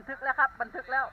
ันทึกแล้วครับ บันทึกแล้ว